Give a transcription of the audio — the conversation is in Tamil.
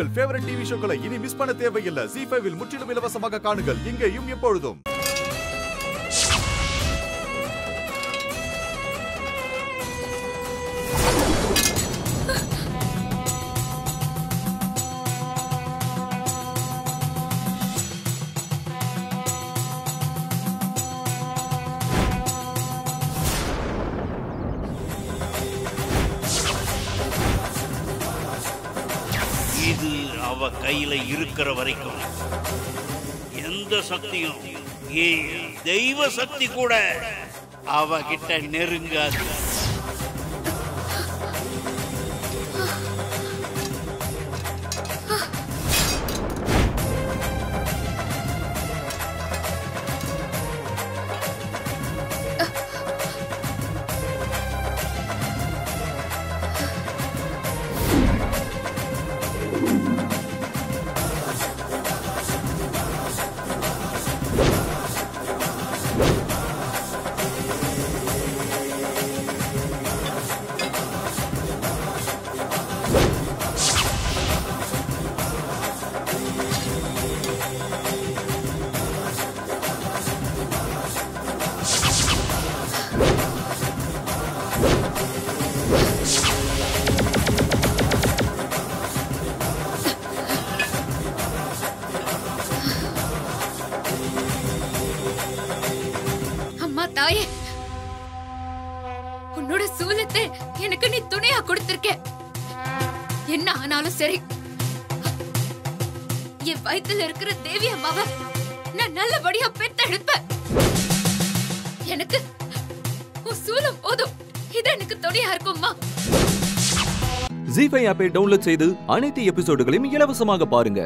உங்கள் ஃபேவரட் டிவி ஷோக்களை இனி மிஸ் பண்ண தேவையில்லை. ஜி ஃபைவில் முற்றிலும் இலவசமாக காணுங்கள். இங்கேயும் எப்பொழுதும். இது அவ கையில இருக்கிற வரைக்கும். எந்த சக்தியும் ஏன் தெய்வ சக்தி கூட அவ கிட்ட நெருங்காது. அம்மா தாயே. உன்னோட சூலத்தை எனக்கு நீ துணையா கொடுத்திருக்க. என்ன ஆனாலும் சரி. என் வயித்துல இருக்கிற தேவி அம்மாவை நான் நல்லபடியா பெத்தெடுப்பேன் எனக்கு துணையா இருக்கும்மா ஜி ஃபைவ் ஆப்பை டவுன்லோட் செய்து அனைத்து எபிசோடுகளையும் இலவசமாக பாருங்க.